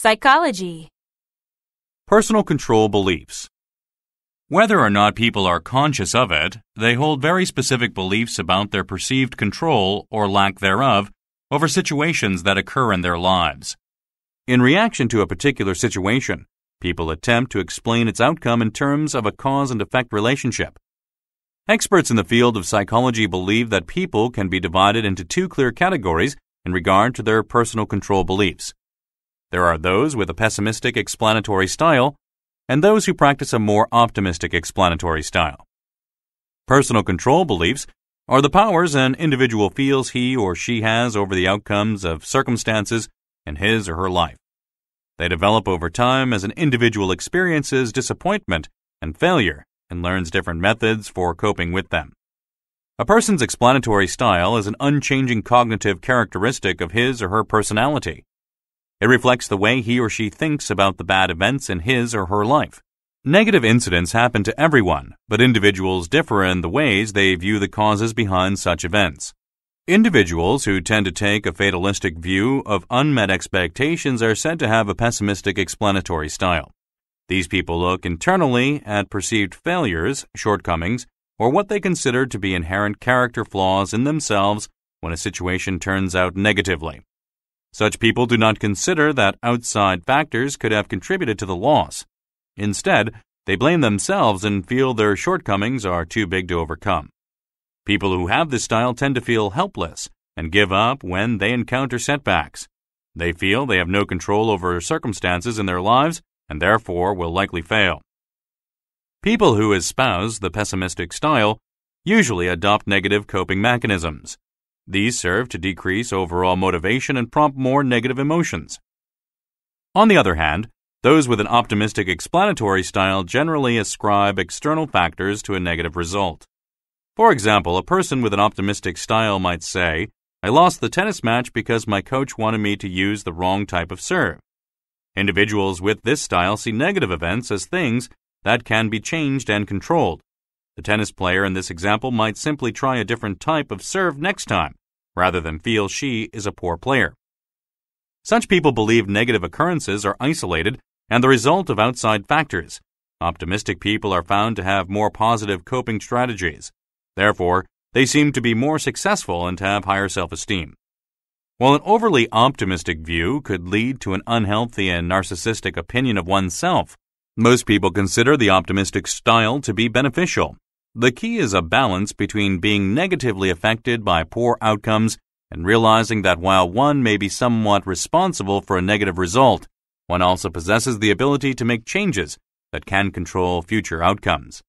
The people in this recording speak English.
Psychology. Personal control beliefs. Whether or not people are conscious of it, they hold very specific beliefs about their perceived control or lack thereof over situations that occur in their lives. In reaction to a particular situation, people attempt to explain its outcome in terms of a cause and effect relationship. Experts in the field of psychology believe that people can be divided into two clear categories in regard to their personal control beliefs. There are those with a pessimistic explanatory style and those who practice a more optimistic explanatory style. Personal control beliefs are the powers an individual feels he or she has over the outcomes of circumstances in his or her life. They develop over time as an individual experiences disappointment and failure and learns different methods for coping with them. A person's explanatory style is an unchanging cognitive characteristic of his or her personality. It reflects the way he or she thinks about the bad events in his or her life. Negative incidents happen to everyone, but individuals differ in the ways they view the causes behind such events. Individuals who tend to take a fatalistic view of unmet expectations are said to have a pessimistic explanatory style. These people look internally at perceived failures, shortcomings, or what they consider to be inherent character flaws in themselves when a situation turns out negatively. Such people do not consider that outside factors could have contributed to the loss. Instead, they blame themselves and feel their shortcomings are too big to overcome. People who have this style tend to feel helpless and give up when they encounter setbacks. They feel they have no control over circumstances in their lives and therefore will likely fail. People who espouse the pessimistic style usually adopt negative coping mechanisms. These serve to decrease overall motivation and prompt more negative emotions. On the other hand, those with an optimistic explanatory style generally ascribe external factors to a negative result. For example, a person with an optimistic style might say, I lost the tennis match because my coach wanted me to use the wrong type of serve. Individuals with this style see negative events as things that can be changed and controlled. The tennis player in this example might simply try a different type of serve next time, rather than feel she is a poor player. Such people believe negative occurrences are isolated and the result of outside factors. Optimistic people are found to have more positive coping strategies. Therefore, they seem to be more successful and have higher self esteem. While an overly optimistic view could lead to an unhealthy and narcissistic opinion of oneself, most people consider the optimistic style to be beneficial. The key is a balance between being negatively affected by poor outcomes and realizing that while one may be somewhat responsible for a negative result, one also possesses the ability to make changes that can control future outcomes.